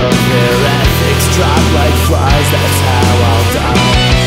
Their ethics drop like flies That's how I'll die.